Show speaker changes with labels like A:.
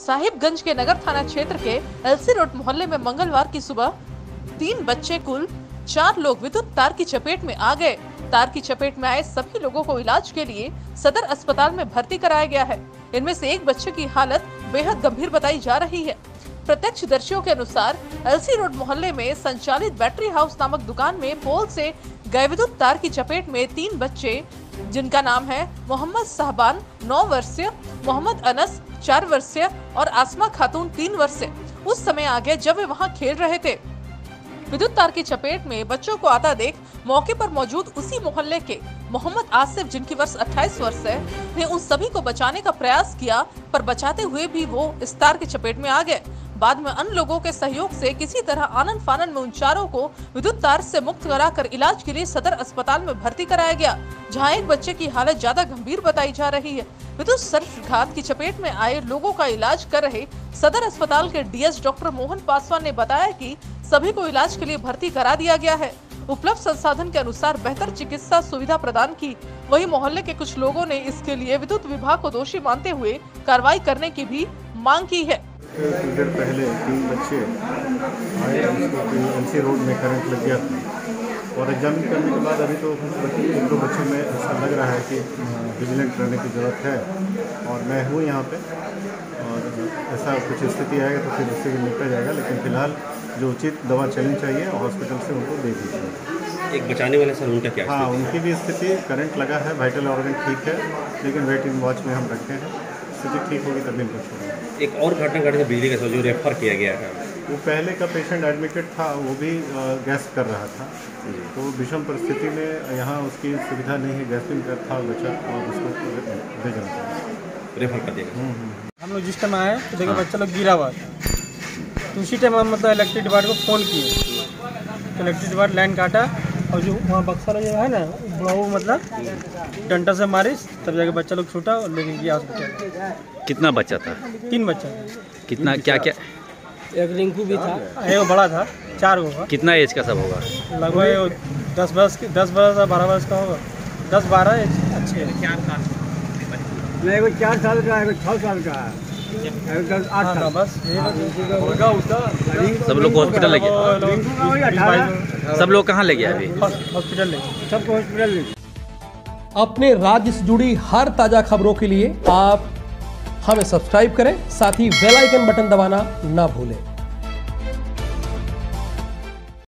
A: साहिबगंज के नगर थाना क्षेत्र के एलसी रोड मोहल्ले में मंगलवार की सुबह तीन बच्चे कुल चार लोग विद्युत तार की चपेट में आ गए। तार की चपेट में आए सभी लोगों को इलाज के लिए सदर अस्पताल में भर्ती कराया गया है। इनमें से एक बच्चे की हालत बेहद गंभीर बताई जा रही है। प्रत्यक्षदर्शियों के अनुसार एलसी रोड मोहल्ले में संचालित बैटरी हाउस नामक दुकान में पोल से गए विद्युत तार की चपेट में तीन बच्चे, जिनका नाम है मोहम्मद साहबान, नौ वर्षीय मोहम्मद अनस चार वर्षीय और आसमा खातून तीन वर्षीय। उस समय आ गए जब वे वहाँ खेल रहे थे। विद्युत तार की चपेट में बच्चों को आता देख मौके पर मौजूद उसी मोहल्ले के मोहम्मद आसिफ, जिनकी वर्ष 28 वर्ष है, ने उन सभी को बचाने का प्रयास किया, पर बचाते हुए भी वो इस तार की चपेट में आ गए। बाद में अन्य लोगों के सहयोग से किसी तरह आनंद फानन में उन चारों को विद्युत तार से मुक्त कराकर इलाज के लिए सदर अस्पताल में भर्ती कराया गया, जहाँ एक बच्चे की हालत ज़्यादा गंभीर बताई जा रही है। विद्युत सर्पघात की चपेट में आए लोगों का इलाज कर रहे सदर अस्पताल के डीएस डॉक्टर मोहन पासवान ने बताया की सभी को इलाज के लिए भर्ती करा दिया गया है। उपलब्ध संसाधन के अनुसार बेहतर चिकित्सा सुविधा प्रदान की। वही मोहल्ले के कुछ लोगों ने इसके लिए विद्युत विभाग को दोषी मानते हुए कार्रवाई करने की भी मांग की है।
B: कुछ देर पहले तीन बच्चे आए जिसको एल सी रोड में करंट लग गया था। और एग्जामिन करने के बाद अभी तो एक दो बच्चों में ऐसा लग रहा है कि विजिलेंट रहने की ज़रूरत है। और मैं हूँ यहाँ पे और ऐसा कुछ स्थिति आएगा तो फिर उससे भी निपटा जाएगा लेकिन फ़िलहाल जो उचित दवा चलनी चाहिए हॉस्पिटल से उनको दे दीजिए।
C: एक बचाने वाले सर उनका क्या
B: हाँ उनकी भी स्थिति करंट लगा है वाइटल ऑर्गन ठीक है लेकिन वेटिंग वॉच में हम रखे हैं। स्थिति ठीक होगी तभी इनको छोड़ेंगे
C: एक और घटना घटी बिजली का जो रेफर किया गया है
B: वो पहले का पेशेंट एडमिटेड था वो भी गैस कर रहा था। तो विषम परिस्थिति में यहाँ उसकी सुविधा नहीं है गैसिंग का था बच्चा और उसको भेजना था
C: रेफर कर दिया
D: हम लोग जिस टाइम आए तो देखो बच्चा लोग गिरा हुआ था। तो उसी टाइम हम मतलब इलेक्ट्रिक डिपार्ट को फ़ोन किए। तो इलेक्ट्रिक डिपार्ट लाइन काटा और जो वहाँ बक्सर जो है ना वो मतलब डंटा से मारी तब जाके बच्चा लोग छूटा और लेके गया हॉस्पिटल
E: कितना बच्चा था?
D: तीन बच्चा।
E: कितना क्या क्या?
D: एक रिंकू भी था। एक बड़ा था चार गो
E: कितना एज का सब होगा?
D: लगभग दस बरस के दस बरस या बारह बरस का होगा। दस बारह एज अच्छे
F: मैं एगो चार साल का छः साल का है
D: हाँ,
F: होगा उसका।
E: सब लोग को हॉस्पिटल ले गया।
D: वो लोग
E: सब लोग कहाँ ले गया अभी?
D: हॉस्पिटल
F: सबको हॉस्पिटल ले
G: अपने राज्य से जुड़ी हर ताज़ा खबरों के लिए आप हमें सब्सक्राइब करें साथ ही बेल आइकन बटन दबाना ना भूलें।